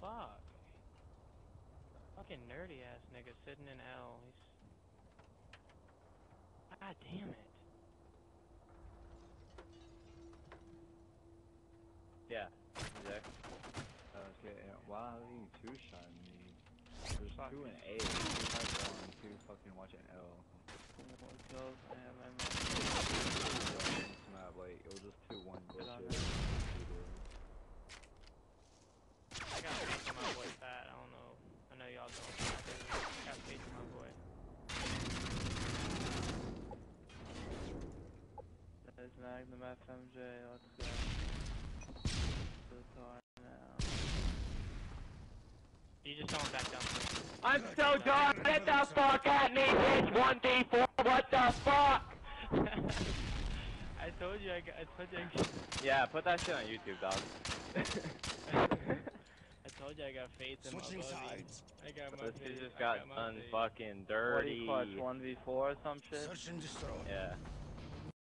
fuck? Fucking nerdy ass nigga sitting in L. He's. God damn it. Yeah, exactly. Okay, yeah, why are you two shotting me? There's two and A. Two have one, two fucking watching L. It's not like it was just two one bullshit. I got faith in my boy Fat. I don't know. I know y'all don't. I got faith in my boy. There's Magnum FMJ, let's go. To the car now. You just don't back down. I'm so done. Get the fuck at me, bitch. 1v4, What the fuck? I told you I got. I told you. I, got, Yeah, put that shit on YouTube, dog. I told you I got faith in Switching my buddy. sides. I got my this faith. just got got done fucking What do dirty. you clutch, 1v4 or some shit? Search and destroy. Yeah.